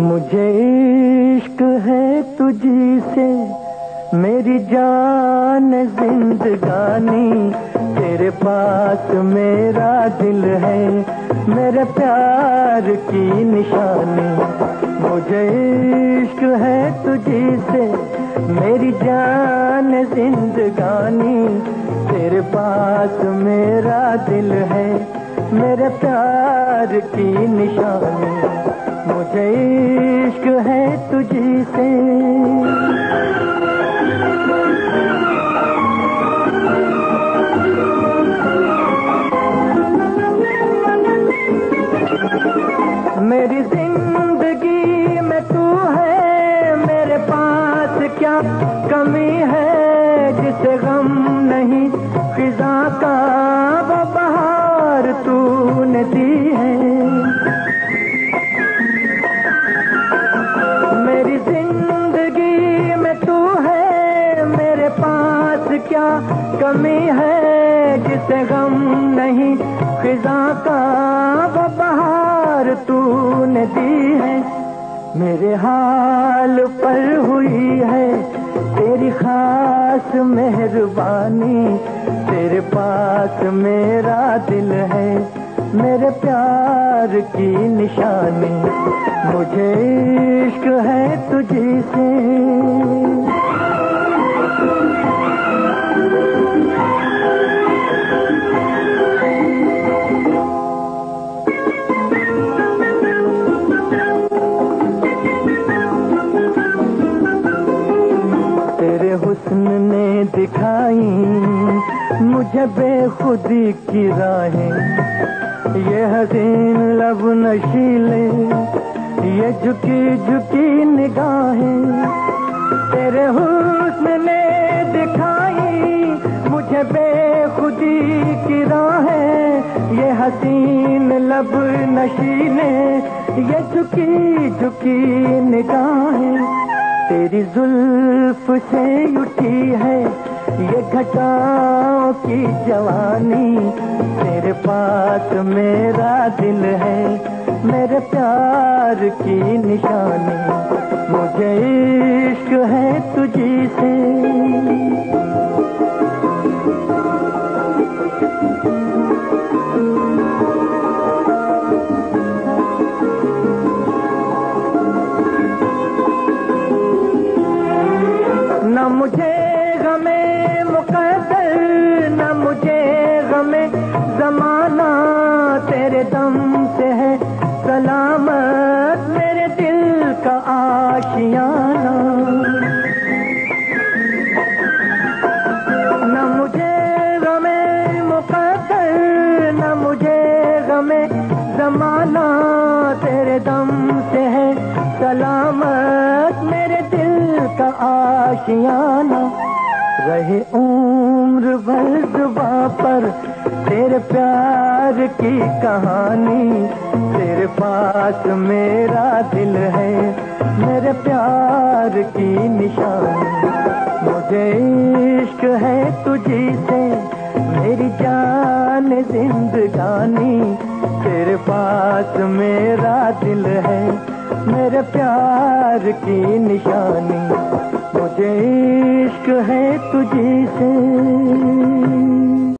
मुझे इश्क है तुझी से, मेरी जान जिंदगानी। तेरे पास मेरा दिल है, मेरे प्यार की निशानी। मुझे इश्क है तुझी से, मेरी जान जिंदगानी। तेरे पास मेरा दिल है, मेरे प्यार की निशानी। मुझे इश्क है तुझी से मेरी ज़िंदगी में तू है, मेरे पास क्या कमी है, जिसे गम नहीं खिजा का। कमी है, जिसे गम नहीं। खिजा का बहार तूने दी है। मेरे हाल पर हुई है, तेरी खास मेहरबानी। तेरे पास मेरा दिल है, मेरे प्यार की निशानी। मुझे इश्क है तुझी से दिखाई। मुझे बेखुदी की राहें। ये हसीन लब नशीले। ये झुकी झुकी निगाहें। तेरे हुस्न ने दिखाई। मुझे बेखुदी की राहें। ये हसीन लब नशीले। ये झुकी झुकी निगाहें। तेरी जुल्फ से उठी है ये घटाओं की जवानी। तेरे पास मेरा दिल है, मेरे प्यार की निशानी। मुझे इश्क है तुझी से। मुझे गमे मुकद्दर, न मुझे गमे जमाना तेरे दम से है। सलामत मेरे दिल का आशियाना। न मुझे गमे मुकद्दर, न मुझे गमे जमाना तेरे दम से है। सलामत का आशियाना, रहे उम्र भर जुबा पर तेरे प्यार की कहानी, तेरे पास मेरा दिल है, मेरे प्यार की निशानी। मुझे इश्क है तुझी से मेरी जान जिंदगानी, तेरे पास मेरा दिल है। मेरे प्यार की निशानी मुझे इश्क है तुझी से